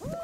Woo!